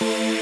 Yeah.